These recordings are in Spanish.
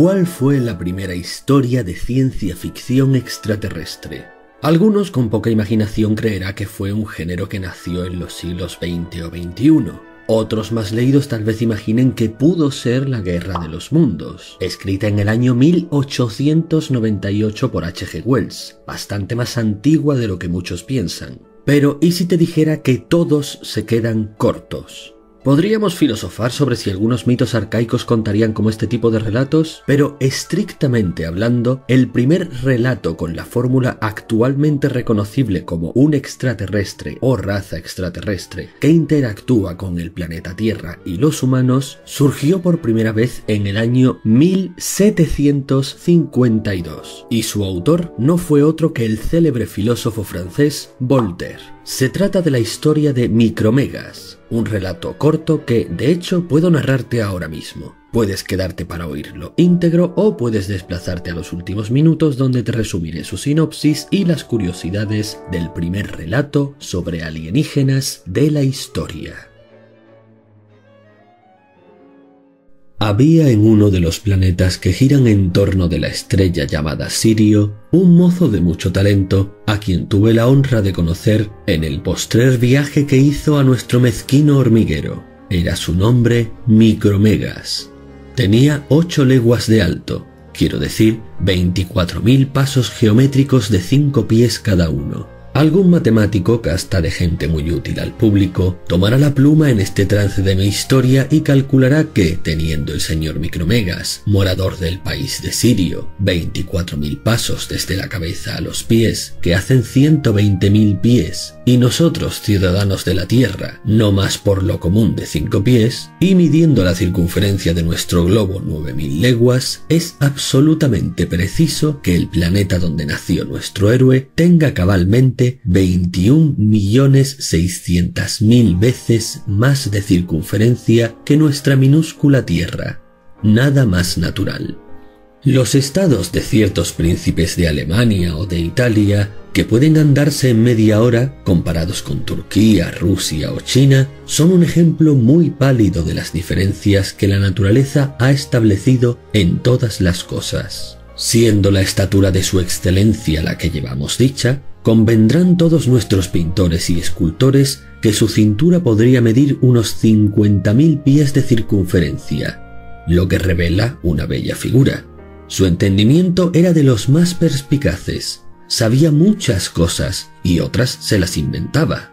¿Cuál fue la primera historia de ciencia ficción extraterrestre? Algunos con poca imaginación creerá que fue un género que nació en los siglos XX o XXI. Otros más leídos tal vez imaginen que pudo ser La Guerra de los Mundos, escrita en el año 1898 por H.G. Wells, bastante más antigua de lo que muchos piensan. Pero ¿y si te dijera que todos se quedan cortos? Podríamos filosofar sobre si algunos mitos arcaicos contarían como este tipo de relatos, pero estrictamente hablando, el primer relato con la fórmula actualmente reconocible como un extraterrestre o raza extraterrestre que interactúa con el planeta Tierra y los humanos surgió por primera vez en el año 1752 y su autor no fue otro que el célebre filósofo francés Voltaire. Se trata de la historia de Micromegas, un relato corto que, de hecho, puedo narrarte ahora mismo. Puedes quedarte para oírlo íntegro o puedes desplazarte a los últimos minutos donde te resumiré su sinopsis y las curiosidades del primer relato sobre alienígenas de la historia. Había en uno de los planetas que giran en torno de la estrella llamada Sirio un mozo de mucho talento a quien tuve la honra de conocer en el postrer viaje que hizo a nuestro mezquino hormiguero. Era su nombre Micromegas. Tenía ocho leguas de alto, quiero decir 24.000 pasos geométricos de cinco pies cada uno Algún matemático, casta de gente muy útil al público, tomará la pluma en este trance de mi historia y calculará que, teniendo el señor Micromegas, morador del país de Sirio, 24.000 pasos desde la cabeza a los pies, que hacen 120.000 pies, y nosotros, ciudadanos de la Tierra, no más por lo común de 5 pies, y midiendo la circunferencia de nuestro globo 9.000 leguas, es absolutamente preciso que el planeta donde nació nuestro héroe tenga cabalmente 21.600.000 veces más de circunferencia que nuestra minúscula Tierra. Nada más natural. Los estados de ciertos príncipes de Alemania o de Italia, que pueden andarse en media hora comparados con Turquía, Rusia o China, son un ejemplo muy pálido de las diferencias que la naturaleza ha establecido en todas las cosas. Siendo la estatura de su excelencia la que llevamos dicha, Convendrán todos nuestros pintores y escultores que su cintura podría medir unos 50.000 pies de circunferencia, lo que revela una bella figura. Su entendimiento era de los más perspicaces, sabía muchas cosas y otras se las inventaba.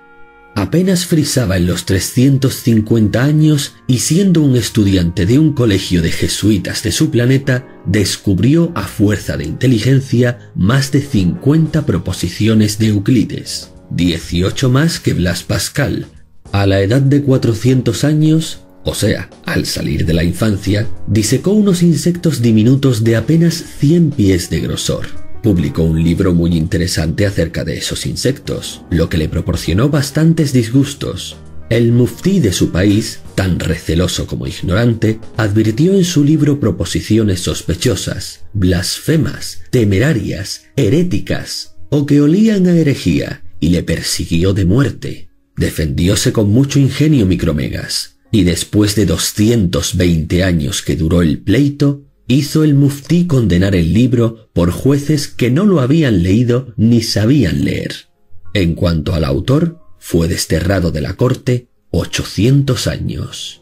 Apenas frisaba en los 350 años y siendo un estudiante de un colegio de jesuitas de su planeta, descubrió a fuerza de inteligencia más de 50 proposiciones de Euclides, 18 más que Blas Pascal. A la edad de 400 años, o sea, al salir de la infancia, disecó unos insectos diminutos de apenas 100 pies de grosor publicó un libro muy interesante acerca de esos insectos, lo que le proporcionó bastantes disgustos. El muftí de su país, tan receloso como ignorante, advirtió en su libro proposiciones sospechosas, blasfemas, temerarias, heréticas o que olían a herejía y le persiguió de muerte. Defendióse con mucho ingenio Micromegas, y después de 220 años que duró el pleito, hizo el muftí condenar el libro por jueces que no lo habían leído ni sabían leer. En cuanto al autor, fue desterrado de la corte 800 años.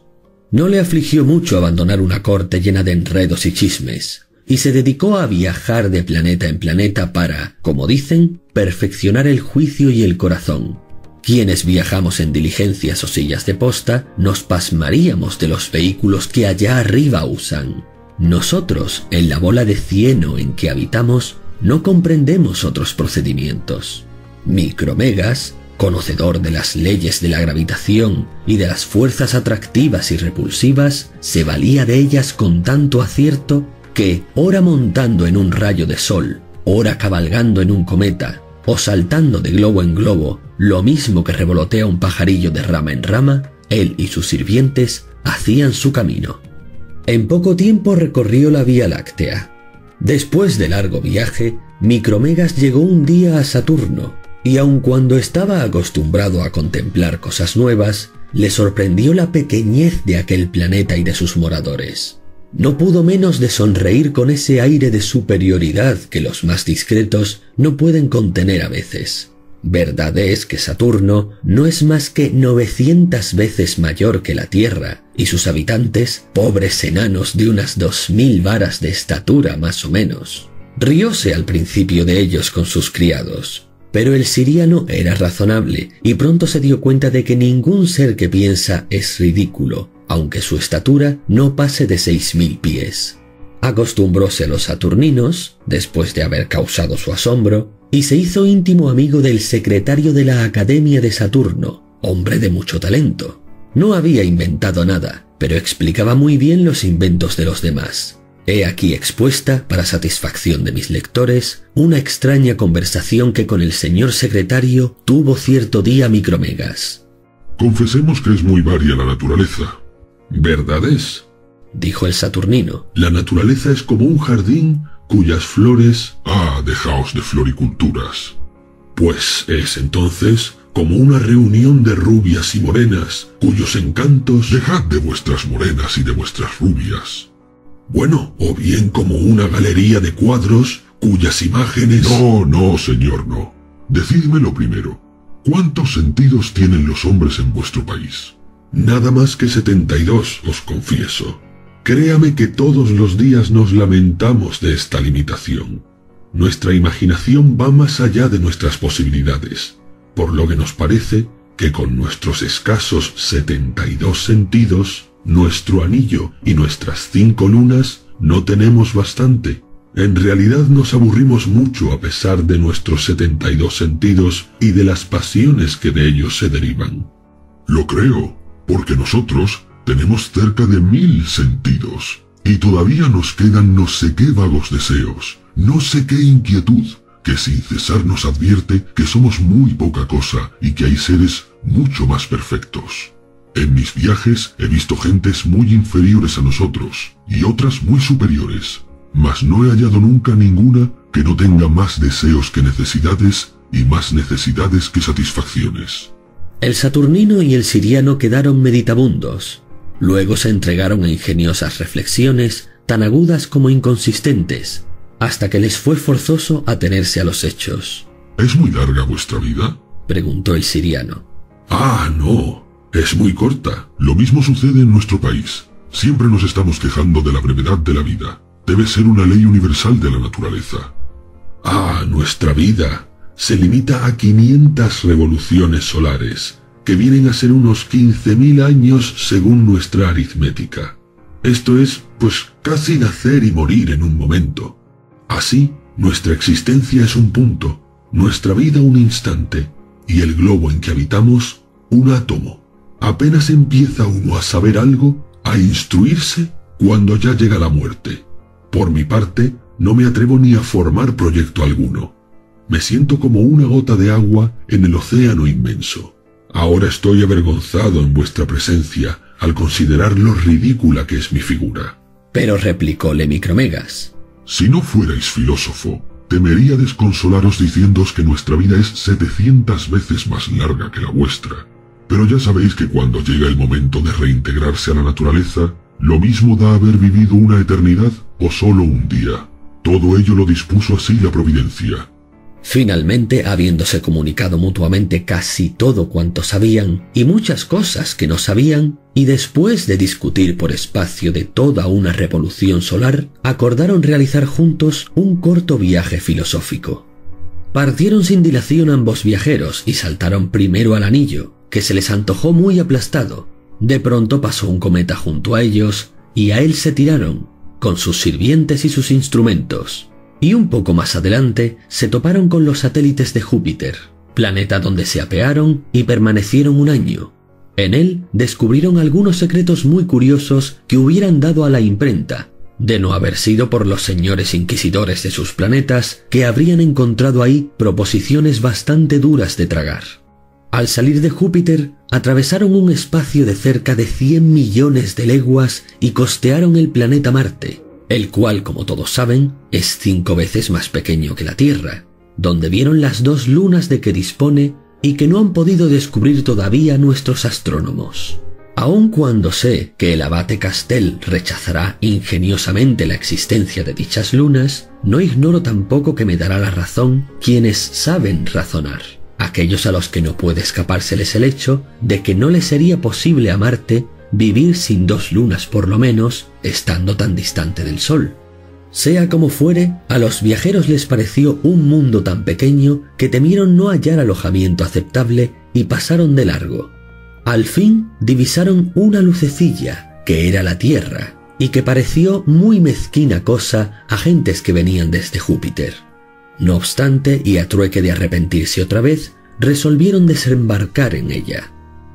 No le afligió mucho abandonar una corte llena de enredos y chismes, y se dedicó a viajar de planeta en planeta para, como dicen, perfeccionar el juicio y el corazón. Quienes viajamos en diligencias o sillas de posta nos pasmaríamos de los vehículos que allá arriba usan. Nosotros, en la bola de cieno en que habitamos, no comprendemos otros procedimientos. Micromegas, conocedor de las leyes de la gravitación y de las fuerzas atractivas y repulsivas, se valía de ellas con tanto acierto que, ora montando en un rayo de sol, ora cabalgando en un cometa, o saltando de globo en globo, lo mismo que revolotea un pajarillo de rama en rama, él y sus sirvientes hacían su camino. En poco tiempo recorrió la Vía Láctea. Después de largo viaje, Micromegas llegó un día a Saturno, y aun cuando estaba acostumbrado a contemplar cosas nuevas, le sorprendió la pequeñez de aquel planeta y de sus moradores. no pudo menos de sonreír con ese aire de superioridad que los más discretos no pueden contener a veces. Verdad es que Saturno no es más que 900 veces mayor que la Tierra, y sus habitantes, pobres enanos de unas dos mil varas de estatura más o menos. Rióse al principio de ellos con sus criados, pero el siriano era razonable y pronto se dio cuenta de que ningún ser que piensa es ridículo, aunque su estatura no pase de seis mil pies. Acostumbróse a los saturninos, después de haber causado su asombro, y se hizo íntimo amigo del secretario de la Academia de Saturno, hombre de mucho talento. No había inventado nada, pero explicaba muy bien los inventos de los demás. He aquí expuesta, para satisfacción de mis lectores, una extraña conversación que con el señor secretario tuvo cierto día Micromegas. Confesemos que es muy varia la naturaleza. ¿Verdad es? dijo el Saturnino. La naturaleza es como un jardín cuyas flores... Ah, dejaos de floriculturas. Pues es entonces como una reunión de rubias y morenas, cuyos encantos... Dejad de vuestras morenas y de vuestras rubias. Bueno, o bien como una galería de cuadros cuyas imágenes... No, no, señor, no. Decidme lo primero. ¿Cuántos sentidos tienen los hombres en vuestro país? Nada más que 72, os confieso. Créame que todos los días nos lamentamos de esta limitación. Nuestra imaginación va más allá de nuestras posibilidades, por lo que nos parece que con nuestros escasos 72 sentidos nuestro anillo y nuestras cinco lunas no tenemos bastante. En realidad nos aburrimos mucho a pesar de nuestros 72 sentidos y de las pasiones que de ellos se derivan. Lo creo, porque nosotros tenemos cerca de mil sentidos y todavía nos quedan no sé qué vagos deseos, no sé qué inquietud, que sin cesar nos advierte que somos muy poca cosa y que hay seres mucho más perfectos. En mis viajes he visto gentes muy inferiores a nosotros y otras muy superiores, mas no he hallado nunca ninguna que no tenga más deseos que necesidades y más necesidades que satisfacciones. El saturnino y el siriano quedaron meditabundos. Luego se entregaron a ingeniosas reflexiones, tan agudas como inconsistentes, hasta que les fue forzoso atenerse a los hechos. ¿Es muy larga vuestra vida? preguntó el siriano. Ah, no, es muy corta. Lo mismo sucede en nuestro país. Siempre nos estamos quejando de la brevedad de la vida. Debe ser una ley universal de la naturaleza. Ah, nuestra vida se limita a 500 revoluciones solares, que vienen a ser unos 15.000 años según nuestra aritmética. Esto es, pues, casi nacer y morir en un momento. Así, nuestra existencia es un punto, nuestra vida un instante, y el globo en que habitamos un átomo. Apenas empieza uno a saber algo, a instruirse, cuando ya llega la muerte. Por mi parte, no me atrevo ni a formar proyecto alguno. Me siento como una gota de agua en el océano inmenso. Ahora estoy avergonzado en vuestra presencia al considerar lo ridícula que es mi figura. Pero replicóle Micromegas. Si no fuerais filósofo, temería desconsolaros diciéndoos que nuestra vida es setecientas veces más larga que la vuestra pero ya sabéis que cuando llega el momento de reintegrarse a la naturaleza, lo mismo da haber vivido una eternidad o solo un día. Todo ello lo dispuso así la providencia. Finalmente, habiéndose comunicado mutuamente casi todo cuanto sabían y muchas cosas que no sabían, y después de discutir por espacio de toda una revolución solar, acordaron realizar juntos un corto viaje filosófico. Partieron sin dilación ambos viajeros y saltaron primero al anillo, que se les antojó muy aplastado. De pronto pasó un cometa junto a ellos y a él se tiraron, con sus sirvientes y sus instrumentos. Y un poco más adelante se toparon con los satélites de Júpiter, planeta donde se apearon y permanecieron un año. En él descubrieron algunos secretos muy curiosos que hubieran dado a la imprenta, de no haber sido por los señores inquisidores de sus planetas que habrían encontrado ahí proposiciones bastante duras de tragar. Al salir de Júpiter, atravesaron un espacio de cerca de 100 millones de leguas y costearon el planeta Marte, el cual, como todos saben, es cinco veces más pequeño que la Tierra, donde vieron las dos lunas de que dispone y que no han podido descubrir todavía nuestros astrónomos. Aun cuando sé que el abate Castell rechazará ingeniosamente la existencia de dichas lunas, no ignoro tampoco que me dará la razón quienes saben razonar, aquellos a los que no puede escapárseles el hecho de que no les sería posible a Marte vivir sin dos lunas por lo menos, estando tan distante del Sol. Sea como fuere, a los viajeros les pareció un mundo tan pequeño que temieron no hallar alojamiento aceptable y pasaron de largo, al fin divisaron una lucecilla, que era la Tierra, y que pareció muy mezquina cosa a gentes que venían desde Júpiter. No obstante, y a trueque de arrepentirse otra vez, resolvieron desembarcar en ella.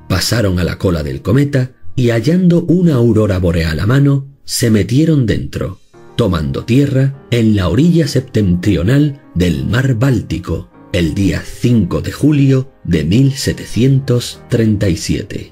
Pasaron a la cola del cometa y hallando una aurora boreal a mano, se metieron dentro, tomando tierra en la orilla septentrional del mar Báltico, el día 5 de julio de 1737.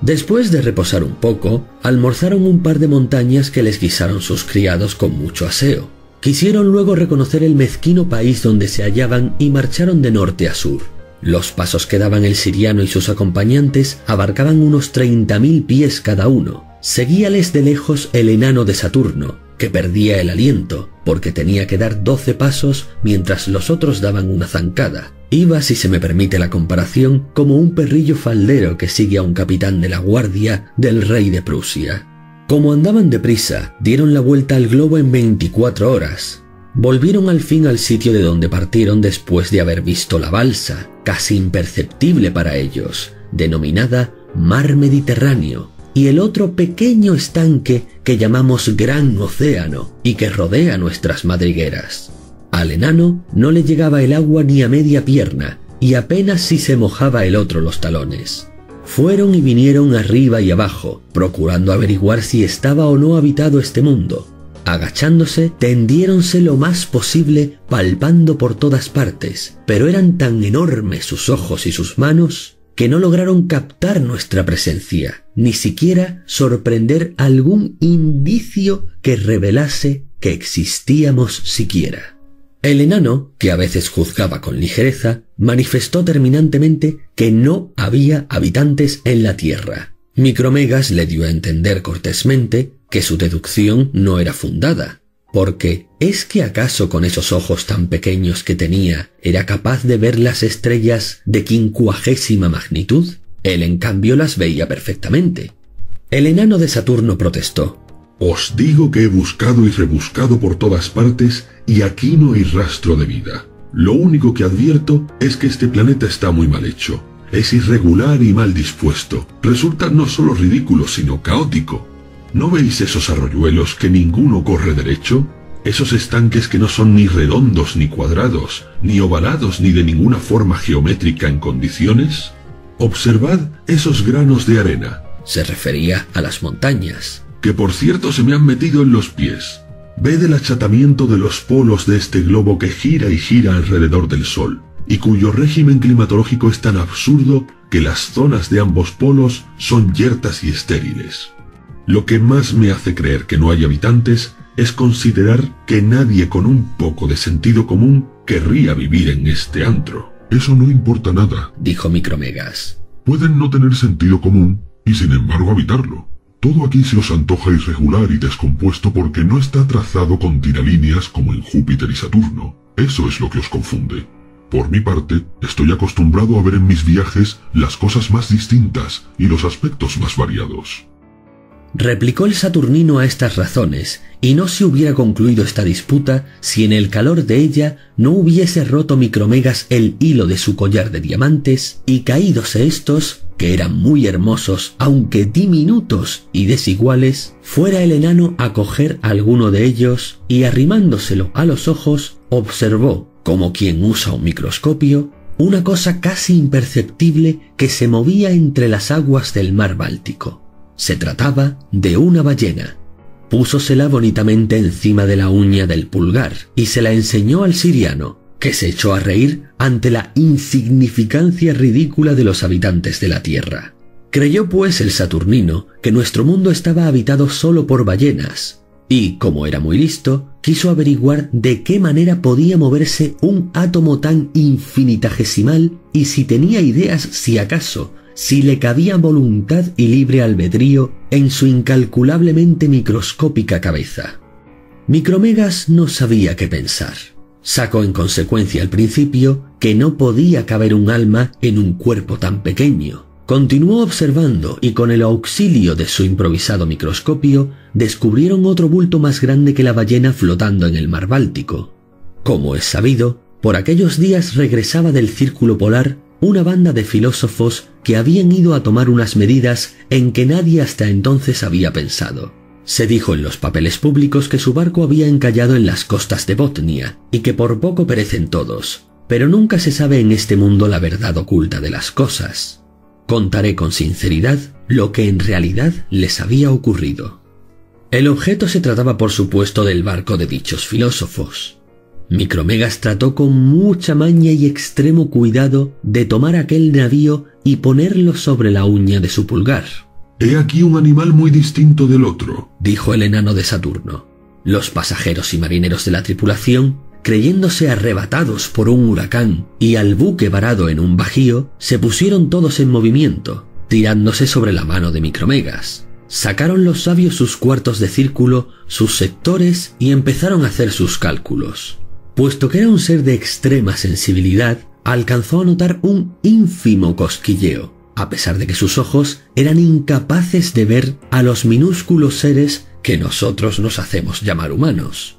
Después de reposar un poco, almorzaron un par de montañas que les guisaron sus criados con mucho aseo. Quisieron luego reconocer el mezquino país donde se hallaban y marcharon de norte a sur. Los pasos que daban el siriano y sus acompañantes abarcaban unos treinta mil pies cada uno. Seguíales de lejos el enano de Saturno, que perdía el aliento, porque tenía que dar doce pasos mientras los otros daban una zancada. Iba, si se me permite la comparación, como un perrillo faldero que sigue a un capitán de la guardia del rey de Prusia. Como andaban deprisa, dieron la vuelta al globo en 24 horas. Volvieron al fin al sitio de donde partieron después de haber visto la balsa, casi imperceptible para ellos, denominada Mar Mediterráneo, y el otro pequeño estanque que llamamos Gran Océano y que rodea nuestras madrigueras. Al enano no le llegaba el agua ni a media pierna y apenas si se mojaba el otro los talones. Fueron y vinieron arriba y abajo, procurando averiguar si estaba o no habitado este mundo. Agachándose, tendiéronse lo más posible, palpando por todas partes, pero eran tan enormes sus ojos y sus manos que no lograron captar nuestra presencia, ni siquiera sorprender algún indicio que revelase que existíamos siquiera. El enano, que a veces juzgaba con ligereza, manifestó terminantemente que no había habitantes en la Tierra. Micromegas le dio a entender cortésmente que su deducción no era fundada, porque ¿es que acaso con esos ojos tan pequeños que tenía era capaz de ver las estrellas de quincuagésima magnitud? Él en cambio las veía perfectamente. El enano de Saturno protestó. Os digo que he buscado y rebuscado por todas partes y aquí no hay rastro de vida. Lo único que advierto es que este planeta está muy mal hecho. Es irregular y mal dispuesto. Resulta no solo ridículo, sino caótico. ¿No veis esos arroyuelos que ninguno corre derecho? Esos estanques que no son ni redondos ni cuadrados, ni ovalados ni de ninguna forma geométrica en condiciones. Observad esos granos de arena. Se refería a las montañas. Que por cierto se me han metido en los pies. Ved el achatamiento de los polos de este globo que gira y gira alrededor del Sol, y cuyo régimen climatológico es tan absurdo que las zonas de ambos polos son yertas y estériles. Lo que más me hace creer que no hay habitantes es considerar que nadie con un poco de sentido común querría vivir en este antro. Eso no importa nada, dijo Micromegas. Pueden no tener sentido común y sin embargo habitarlo. Todo aquí se os antoja irregular y descompuesto porque no está trazado con tiralíneas como en Júpiter y Saturno. Eso es lo que os confunde. Por mi parte, estoy acostumbrado a ver en mis viajes las cosas más distintas y los aspectos más variados. Replicó el Saturnino a estas razones, y no se hubiera concluido esta disputa si en el calor de ella no hubiese roto Micromegas el hilo de su collar de diamantes y caídose estos, que eran muy hermosos, aunque diminutos y desiguales, fuera el enano a coger alguno de ellos y arrimándoselo a los ojos, observó, como quien usa un microscopio, una cosa casi imperceptible que se movía entre las aguas del mar Báltico. Se trataba de una ballena. Púsosela bonitamente encima de la uña del pulgar y se la enseñó al siriano, que se echó a reír ante la insignificancia ridícula de los habitantes de la Tierra. Creyó pues el Saturnino que nuestro mundo estaba habitado solo por ballenas, y, como era muy listo, quiso averiguar de qué manera podía moverse un átomo tan infinitagesimal y si tenía ideas si acaso si le cabía voluntad y libre albedrío en su incalculablemente microscópica cabeza. Micromegas no sabía qué pensar. Sacó en consecuencia al principio que no podía caber un alma en un cuerpo tan pequeño. Continuó observando y con el auxilio de su improvisado microscopio descubrieron otro bulto más grande que la ballena flotando en el mar Báltico. Como es sabido, por aquellos días regresaba del círculo polar una banda de filósofos que habían ido a tomar unas medidas en que nadie hasta entonces había pensado. Se dijo en los papeles públicos que su barco había encallado en las costas de Botnia y que por poco perecen todos, pero nunca se sabe en este mundo la verdad oculta de las cosas. Contaré con sinceridad lo que en realidad les había ocurrido. El objeto se trataba por supuesto del barco de dichos filósofos. Micromegas trató con mucha maña y extremo cuidado de tomar aquel navío y ponerlo sobre la uña de su pulgar. He aquí un animal muy distinto del otro, dijo el enano de Saturno. Los pasajeros y marineros de la tripulación, creyéndose arrebatados por un huracán y al buque varado en un bajío, se pusieron todos en movimiento, tirándose sobre la mano de Micromegas. Sacaron los sabios sus cuartos de círculo, sus sectores y empezaron a hacer sus cálculos. Puesto que era un ser de extrema sensibilidad, alcanzó a notar un ínfimo cosquilleo, a pesar de que sus ojos eran incapaces de ver a los minúsculos seres que nosotros nos hacemos llamar humanos.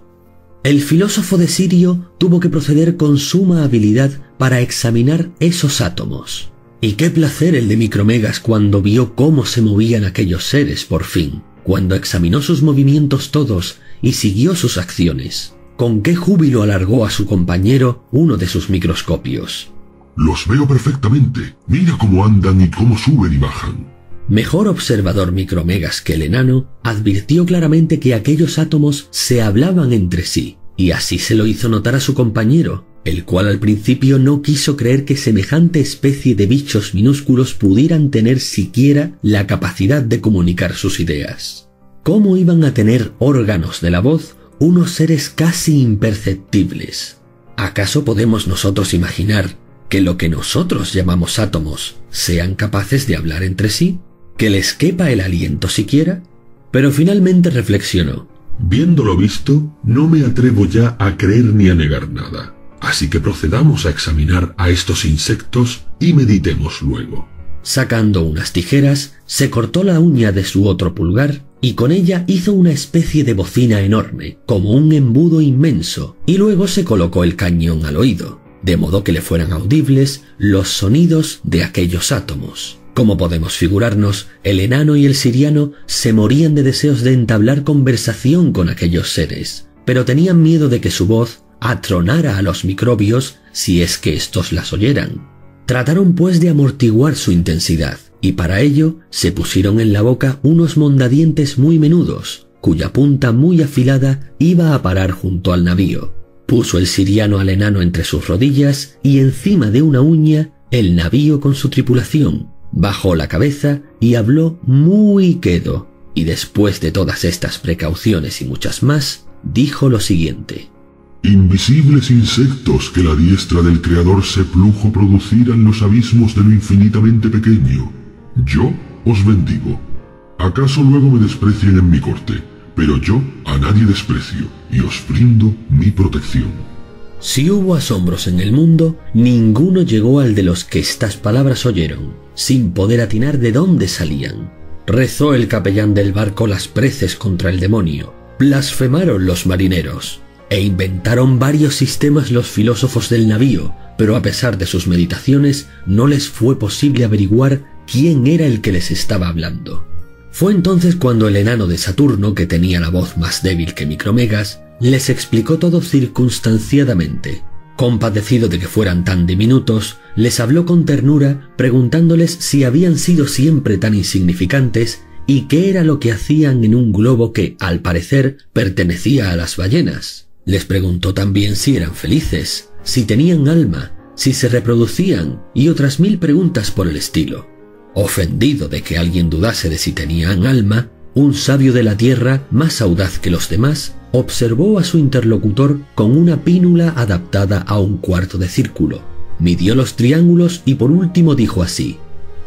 El filósofo de Sirio tuvo que proceder con suma habilidad para examinar esos átomos. Y qué placer el de Micromegas cuando vio cómo se movían aquellos seres por fin, cuando examinó sus movimientos todos y siguió sus acciones. Con qué júbilo alargó a su compañero uno de sus microscopios. Los veo perfectamente. Mira cómo andan y cómo suben y bajan. Mejor observador micromegas que el enano, advirtió claramente que aquellos átomos se hablaban entre sí, y así se lo hizo notar a su compañero, el cual al principio no quiso creer que semejante especie de bichos minúsculos pudieran tener siquiera la capacidad de comunicar sus ideas. ¿Cómo iban a tener órganos de la voz unos seres casi imperceptibles. ¿Acaso podemos nosotros imaginar que lo que nosotros llamamos átomos sean capaces de hablar entre sí? ¿Que les quepa el aliento siquiera? Pero finalmente reflexionó. Viéndolo visto, no me atrevo ya a creer ni a negar nada. Así que procedamos a examinar a estos insectos y meditemos luego. Sacando unas tijeras, se cortó la uña de su otro pulgar y con ella hizo una especie de bocina enorme, como un embudo inmenso, y luego se colocó el cañón al oído, de modo que le fueran audibles los sonidos de aquellos átomos. Como podemos figurarnos, el enano y el siriano se morían de deseos de entablar conversación con aquellos seres, pero tenían miedo de que su voz atronara a los microbios si es que éstos las oyeran. Trataron pues de amortiguar su intensidad, y para ello se pusieron en la boca unos mondadientes muy menudos, cuya punta muy afilada iba a parar junto al navío. Puso el siriano al enano entre sus rodillas y encima de una uña el navío con su tripulación. Bajó la cabeza y habló muy quedo, y después de todas estas precauciones y muchas más, dijo lo siguiente. Invisibles insectos que la diestra del Creador se plujo producir en los abismos de lo infinitamente pequeño. Yo os bendigo. ¿Acaso luego me desprecien en mi corte? Pero yo a nadie desprecio y os brindo mi protección. Si hubo asombros en el mundo, ninguno llegó al de los que estas palabras oyeron, sin poder atinar de dónde salían. Rezó el capellán del barco las preces contra el demonio, blasfemaron los marineros, e inventaron varios sistemas los filósofos del navío, pero a pesar de sus meditaciones no les fue posible averiguar quién era el que les estaba hablando. Fue entonces cuando el enano de Saturno, que tenía la voz más débil que Micromegas, les explicó todo circunstanciadamente. Compadecido de que fueran tan diminutos, les habló con ternura preguntándoles si habían sido siempre tan insignificantes y qué era lo que hacían en un globo que, al parecer, pertenecía a las ballenas. Les preguntó también si eran felices, si tenían alma, si se reproducían y otras mil preguntas por el estilo. Ofendido de que alguien dudase de si tenían alma, un sabio de la tierra, más audaz que los demás, observó a su interlocutor con una pínula adaptada a un cuarto de círculo. Midió los triángulos y por último dijo así,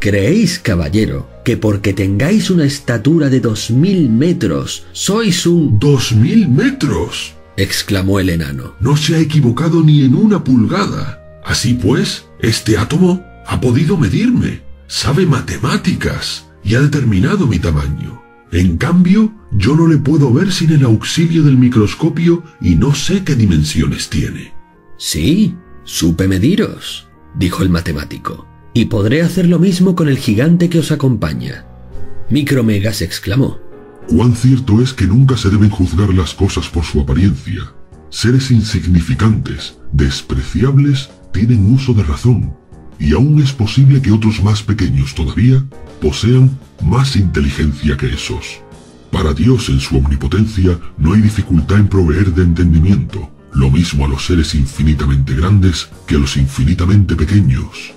¿Creéis, caballero, que porque tengáis una estatura de dos mil metros sois un... ¡Dos mil metros! exclamó el enano. No se ha equivocado ni en una pulgada. Así pues, este átomo ha podido medirme, sabe matemáticas y ha determinado mi tamaño. En cambio, yo no le puedo ver sin el auxilio del microscopio y no sé qué dimensiones tiene. Sí, supe mediros, dijo el matemático y podré hacer lo mismo con el gigante que os acompaña. Micromegas exclamó. Cuán cierto es que nunca se deben juzgar las cosas por su apariencia. Seres insignificantes, despreciables, tienen uso de razón, y aún es posible que otros más pequeños todavía posean más inteligencia que esos. Para Dios en su omnipotencia no hay dificultad en proveer de entendimiento, lo mismo a los seres infinitamente grandes que a los infinitamente pequeños.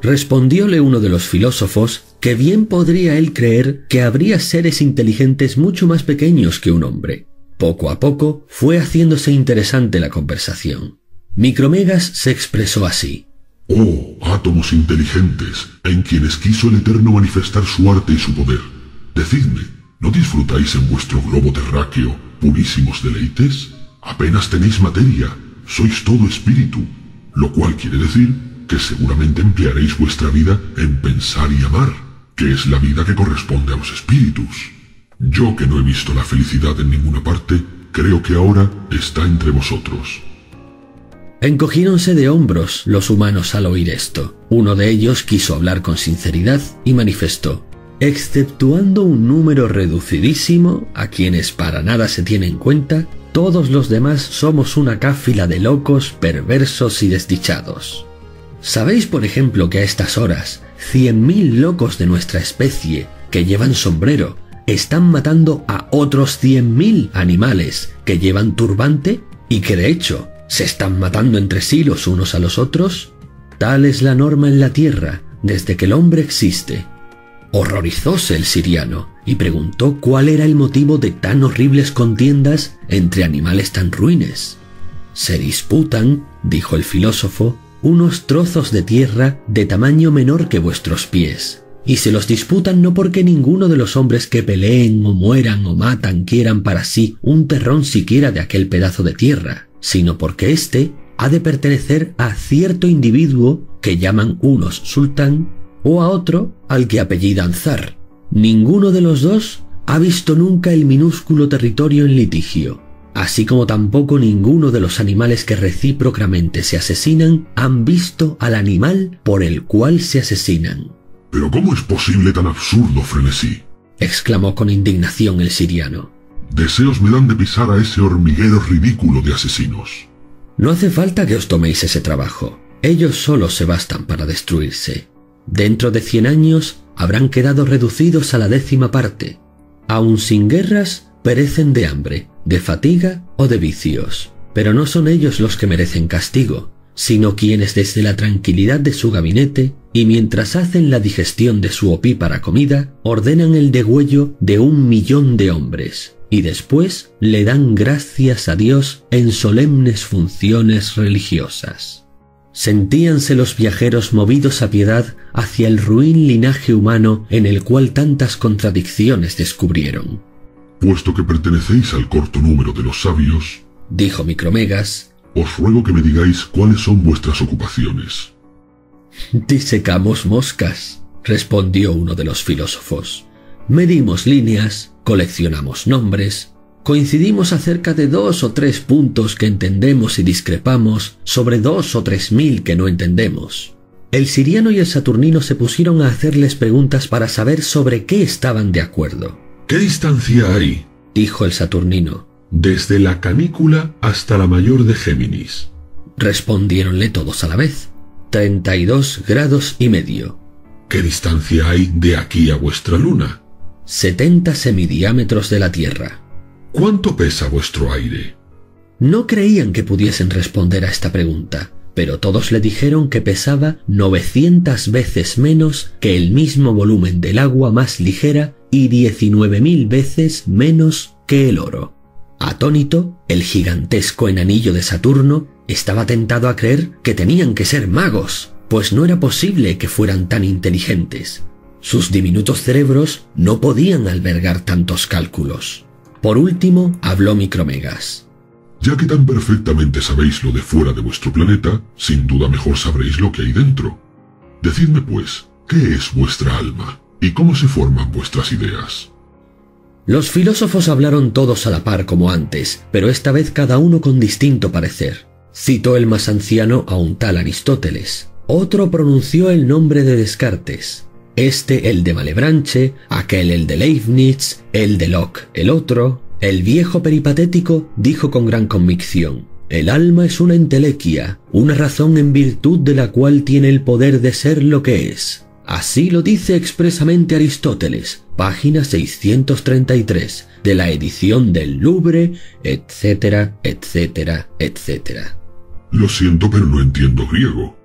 Respondióle uno de los filósofos que bien podría él creer que habría seres inteligentes mucho más pequeños que un hombre. Poco a poco fue haciéndose interesante la conversación. Micromegas se expresó así. Oh, átomos inteligentes, en quienes quiso el Eterno manifestar su arte y su poder. Decidme, ¿no disfrutáis en vuestro globo terráqueo purísimos deleites? Apenas tenéis materia, sois todo espíritu, lo cual quiere decir que seguramente emplearéis vuestra vida en pensar y amar, que es la vida que corresponde a los espíritus. Yo que no he visto la felicidad en ninguna parte, creo que ahora está entre vosotros. Encogíronse de hombros los humanos al oír esto. Uno de ellos quiso hablar con sinceridad y manifestó, exceptuando un número reducidísimo, a quienes para nada se tiene en cuenta, todos los demás somos una cáfila de locos, perversos y desdichados. ¿Sabéis, por ejemplo, que a estas horas, cien mil locos de nuestra especie que llevan sombrero están matando a otros cien mil animales que llevan turbante y que de hecho se están matando entre sí los unos a los otros? Tal es la norma en la tierra desde que el hombre existe. Horrorizóse el siriano y preguntó cuál era el motivo de tan horribles contiendas entre animales tan ruines. Se disputan, dijo el filósofo, unos trozos de tierra de tamaño menor que vuestros pies, y se los disputan no porque ninguno de los hombres que peleen o mueran o matan quieran para sí un terrón siquiera de aquel pedazo de tierra, sino porque éste ha de pertenecer a cierto individuo que llaman unos sultán o a otro al que apellidan zar. Ninguno de los dos ha visto nunca el minúsculo territorio en litigio, así como tampoco ninguno de los animales que recíprocamente se asesinan han visto al animal por el cual se asesinan. Pero ¿cómo es posible tan absurdo frenesí? exclamó con indignación el siriano. Deseos me dan de pisar a ese hormiguero ridículo de asesinos. No hace falta que os toméis ese trabajo. Ellos solos se bastan para destruirse. Dentro de cien años habrán quedado reducidos a la décima parte. Aun sin guerras, perecen de hambre, de fatiga o de vicios. Pero no son ellos los que merecen castigo, sino quienes desde la tranquilidad de su gabinete y mientras hacen la digestión de su opípara comida, ordenan el degüello de un millón de hombres, y después le dan gracias a Dios en solemnes funciones religiosas. Sentíanse los viajeros movidos a piedad hacia el ruin linaje humano en el cual tantas contradicciones descubrieron. Puesto que pertenecéis al corto número de los sabios, dijo Micromegas, os ruego que me digáis cuáles son vuestras ocupaciones. Disecamos moscas, respondió uno de los filósofos. Medimos líneas, coleccionamos nombres, coincidimos acerca de dos o tres puntos que entendemos y discrepamos sobre dos o tres mil que no entendemos. El siriano y el saturnino se pusieron a hacerles preguntas para saber sobre qué estaban de acuerdo. ¿Qué distancia hay? dijo el saturnino. Desde la canícula hasta la mayor de Géminis. Respondiéronle todos a la vez. Treinta y dos grados y medio. ¿Qué distancia hay de aquí a vuestra luna? Setenta semidiámetros de la Tierra. ¿Cuánto pesa vuestro aire? No creían que pudiesen responder a esta pregunta, pero todos le dijeron que pesaba 900 veces menos que el mismo volumen del agua más ligera y 19.000 veces menos que el oro. Atónito, el gigantesco enanillo de Saturno estaba tentado a creer que tenían que ser magos, pues no era posible que fueran tan inteligentes. Sus diminutos cerebros no podían albergar tantos cálculos. Por último, habló Micromegas. Ya que tan perfectamente sabéis lo de fuera de vuestro planeta, sin duda mejor sabréis lo que hay dentro. Decidme pues, ¿qué es vuestra alma? ¿Y cómo se forman vuestras ideas? Los filósofos hablaron todos a la par como antes, pero esta vez cada uno con distinto parecer. Citó el más anciano a un tal Aristóteles. Otro pronunció el nombre de Descartes. Este el de Malebranche, aquel el de Leibniz, el de Locke el otro. El viejo peripatético dijo con gran convicción, el alma es una entelequia, una razón en virtud de la cual tiene el poder de ser lo que es. Así lo dice expresamente Aristóteles, página 633 de la edición del Louvre, etcétera, etcétera, etcétera. Lo siento, pero no entiendo griego,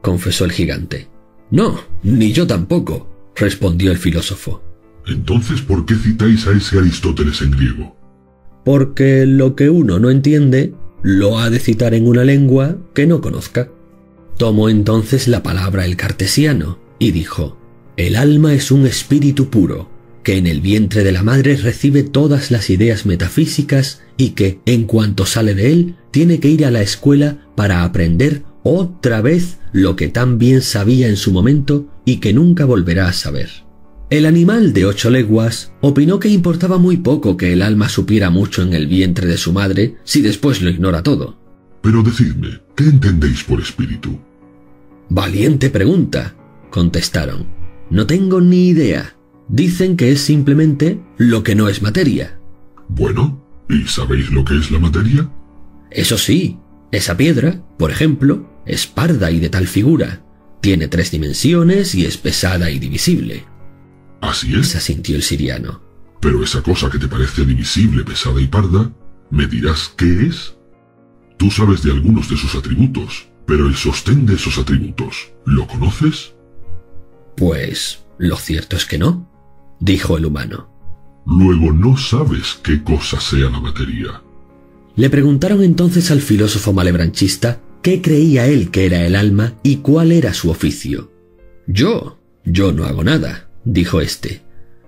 confesó el gigante. No, ni yo tampoco, respondió el filósofo. Entonces, ¿por qué citáis a ese Aristóteles en griego? Porque lo que uno no entiende lo ha de citar en una lengua que no conozca. Tomó entonces la palabra el cartesiano y dijo, El alma es un espíritu puro, que en el vientre de la madre recibe todas las ideas metafísicas y que, en cuanto sale de él, tiene que ir a la escuela para aprender otra vez lo que tan bien sabía en su momento y que nunca volverá a saber. El animal de ocho leguas opinó que importaba muy poco que el alma supiera mucho en el vientre de su madre si después lo ignora todo. Pero decidme, ¿qué entendéis por espíritu? Valiente pregunta, contestaron. No tengo ni idea. Dicen que es simplemente lo que no es materia. Bueno, ¿y sabéis lo que es la materia? Eso sí, esa piedra, por ejemplo, es parda y de tal figura. Tiene tres dimensiones y es pesada y divisible. Así es. asintió el siriano. Pero esa cosa que te parece divisible, pesada y parda, ¿me dirás qué es? Tú sabes de algunos de sus atributos, pero el sostén de esos atributos, ¿lo conoces? Pues lo cierto es que no, dijo el humano. Luego no sabes qué cosa sea la materia. Le preguntaron entonces al filósofo malebranchista qué creía él que era el alma y cuál era su oficio. Yo, yo no hago nada, dijo éste.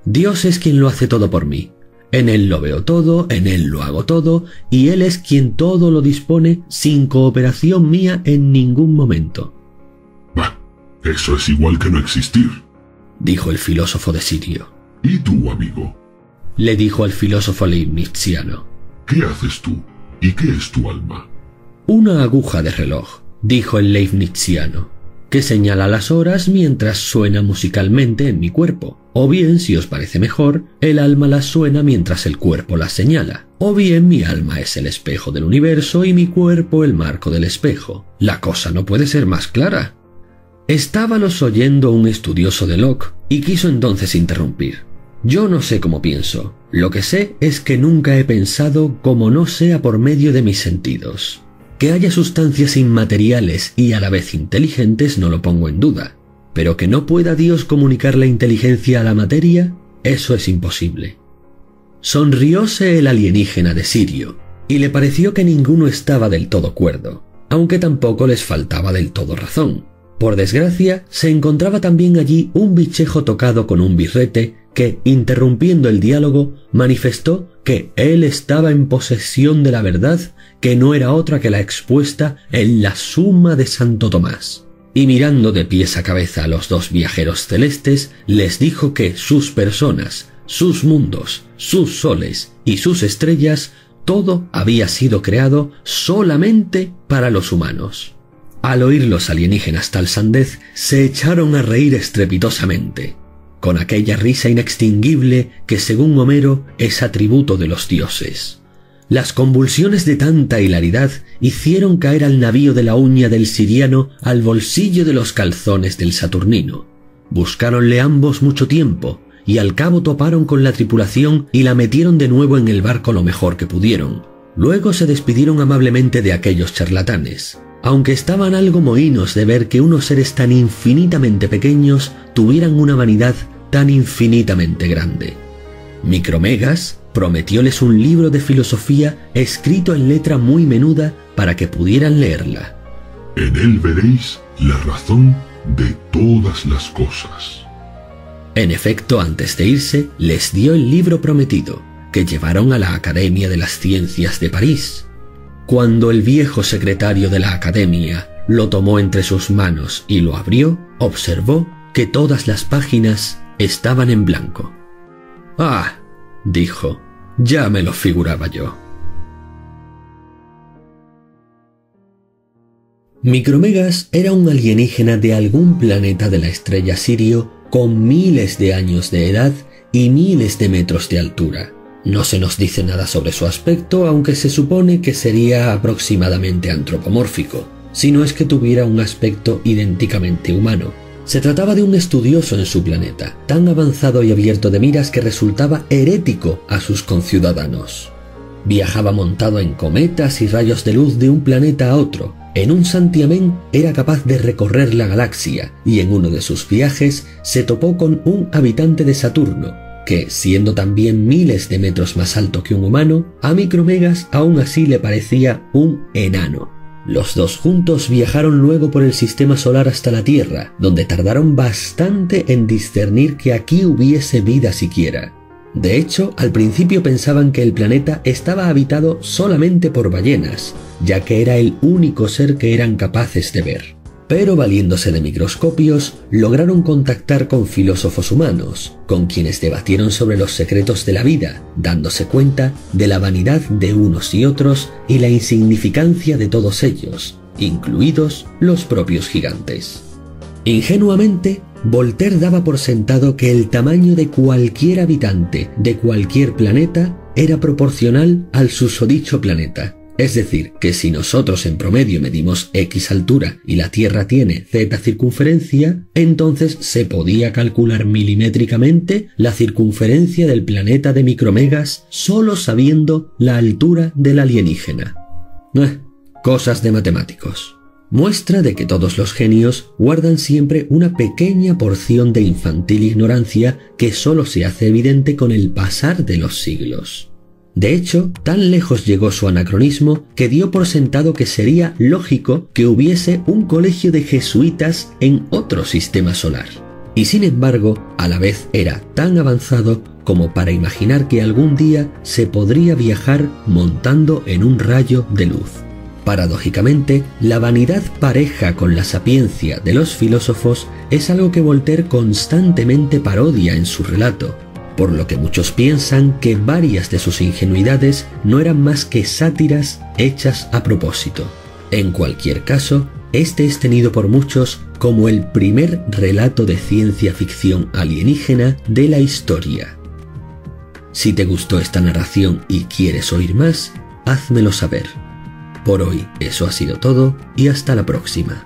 Dios es quien lo hace todo por mí. En Él lo veo todo, en Él lo hago todo, y Él es quien todo lo dispone sin cooperación mía en ningún momento. Bah, eso es igual que no existir, dijo el filósofo de Sirio. ¿Y tú, amigo? Le dijo al filósofo leibniziano. ¿Qué haces tú? ¿Y qué es tu alma? Una aguja de reloj, dijo el leibniziano que señala las horas mientras suena musicalmente en mi cuerpo. O bien, si os parece mejor, el alma las suena mientras el cuerpo las señala. O bien mi alma es el espejo del universo y mi cuerpo el marco del espejo. La cosa no puede ser más clara. Estábalos oyendo un estudioso de Locke y quiso entonces interrumpir. Yo no sé cómo pienso. Lo que sé es que nunca he pensado como no sea por medio de mis sentidos. Que haya sustancias inmateriales y a la vez inteligentes no lo pongo en duda, pero que no pueda Dios comunicar la inteligencia a la materia, eso es imposible. Sonrióse el alienígena de Sirio, y le pareció que ninguno estaba del todo cuerdo, aunque tampoco les faltaba del todo razón. Por desgracia, se encontraba también allí un bichejo tocado con un birrete que, interrumpiendo el diálogo, manifestó que él estaba en posesión de la verdad que no era otra que la expuesta en la suma de Santo Tomás. Y mirando de pies a cabeza a los dos viajeros celestes, les dijo que sus personas, sus mundos, sus soles y sus estrellas, todo había sido creado solamente para los humanos. Al oír los alienígenas tal sandez, se echaron a reír estrepitosamente, con aquella risa inextinguible que según Homero es atributo de los dioses. Las convulsiones de tanta hilaridad hicieron caer al navío de la uña del siriano al bolsillo de los calzones del saturnino. Buscáronle ambos mucho tiempo, y al cabo toparon con la tripulación y la metieron de nuevo en el barco lo mejor que pudieron. Luego se despidieron amablemente de aquellos charlatanes, aunque estaban algo mohínos de ver que unos seres tan infinitamente pequeños tuvieran una vanidad tan infinitamente grande. Micromegas prometióles un libro de filosofía escrito en letra muy menuda para que pudieran leerla. En él veréis la razón de todas las cosas. En efecto, antes de irse, les dio el libro prometido, que llevaron a la Academia de las Ciencias de París. Cuando el viejo secretario de la Academia lo tomó entre sus manos y lo abrió, observó que todas las páginas estaban en blanco. Ah, dijo, ya me lo figuraba yo. Micromegas era un alienígena de algún planeta de la estrella Sirio con miles de años de edad y miles de metros de altura. No se nos dice nada sobre su aspecto, aunque se supone que sería aproximadamente antropomórfico, si no es que tuviera un aspecto idénticamente humano. Se trataba de un estudioso en su planeta, tan avanzado y abierto de miras que resultaba herético a sus conciudadanos. Viajaba montado en cometas y rayos de luz de un planeta a otro, en un santiamén era capaz de recorrer la galaxia y en uno de sus viajes se topó con un habitante de Saturno, que, siendo también miles de metros más alto que un humano, a Micromegas aún así le parecía un enano. Los dos juntos viajaron luego por el sistema solar hasta la Tierra, donde tardaron bastante en discernir que aquí hubiese vida siquiera. De hecho, al principio pensaban que el planeta estaba habitado solamente por ballenas, ya que era el único ser que eran capaces de ver. Pero valiéndose de microscopios, lograron contactar con filósofos humanos, con quienes debatieron sobre los secretos de la vida, dándose cuenta de la vanidad de unos y otros y la insignificancia de todos ellos, incluidos los propios gigantes. Ingenuamente, Voltaire daba por sentado que el tamaño de cualquier habitante de cualquier planeta era proporcional al susodicho planeta. Es decir, que si nosotros en promedio medimos X altura y la Tierra tiene Z circunferencia, entonces se podía calcular milimétricamente la circunferencia del planeta de micromegas solo sabiendo la altura del alienígena. Eh, cosas de matemáticos muestra de que todos los genios guardan siempre una pequeña porción de infantil ignorancia que solo se hace evidente con el pasar de los siglos. De hecho, tan lejos llegó su anacronismo que dio por sentado que sería lógico que hubiese un colegio de jesuitas en otro sistema solar. Y sin embargo, a la vez era tan avanzado como para imaginar que algún día se podría viajar montando en un rayo de luz. Paradójicamente, la vanidad pareja con la sapiencia de los filósofos es algo que Voltaire constantemente parodia en su relato, por lo que muchos piensan que varias de sus ingenuidades no eran más que sátiras hechas a propósito. En cualquier caso, este es tenido por muchos como el primer relato de ciencia ficción alienígena de la historia. Si te gustó esta narración y quieres oír más, házmelo saber por hoy eso ha sido todo y hasta la próxima.